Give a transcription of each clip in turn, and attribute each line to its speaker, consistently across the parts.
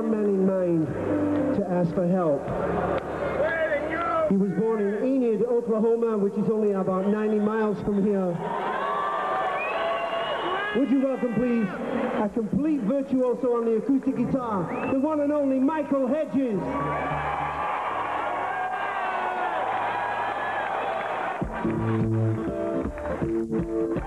Speaker 1: one man in mind to ask for help. He was born in Enid, Oklahoma, which is only about 90 miles from here. Would you welcome, please, a complete virtuoso on the acoustic guitar, the one and only Michael Hedges.
Speaker 2: Well, there's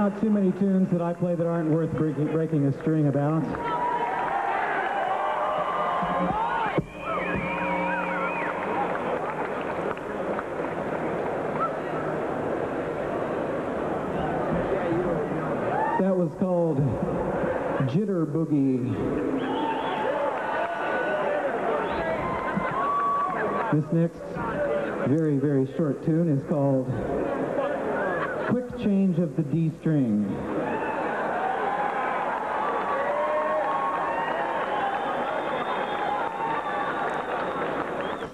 Speaker 2: not too many tunes that I play that aren't worth breaking, a string about. That was called Jitter Boogie. This next very, very short tune is called Change of the D string.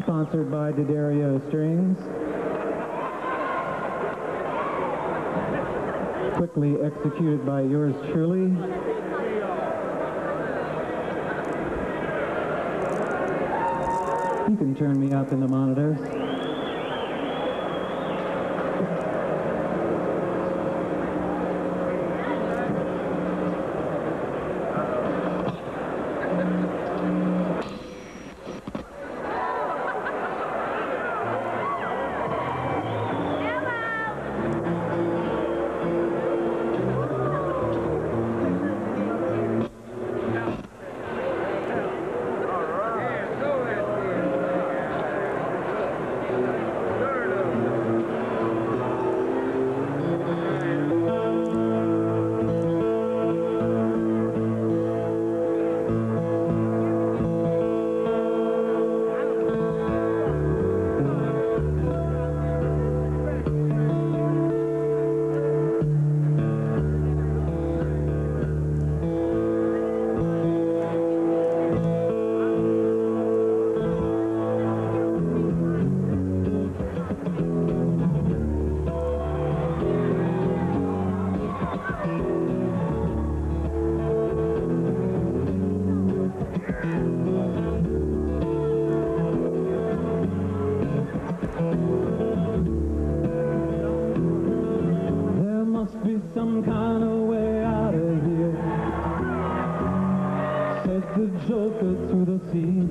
Speaker 2: Sponsored by D'Addario Strings. Quickly executed by yours truly. You can turn me up in the monitors. some kind of way out of here. Says the joker to the sea.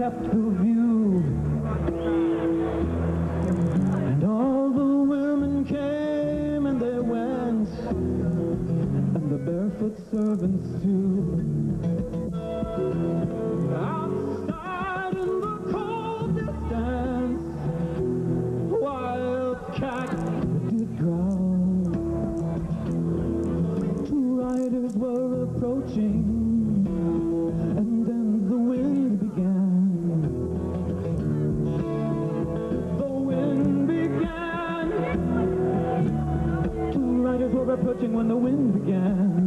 Speaker 2: kept the view. And all the women came and they went, and the barefoot servants too. approaching when the wind began.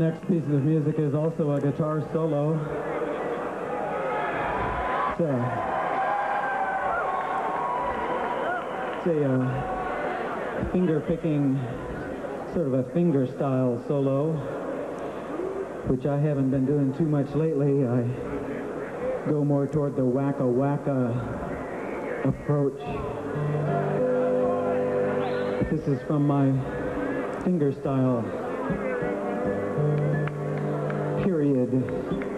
Speaker 2: Next piece of music is also a guitar solo. It's a, it's a uh, finger picking, sort of a finger style solo, which I haven't been doing too much lately. I go more toward the wacka wacka approach. This is from my finger style period.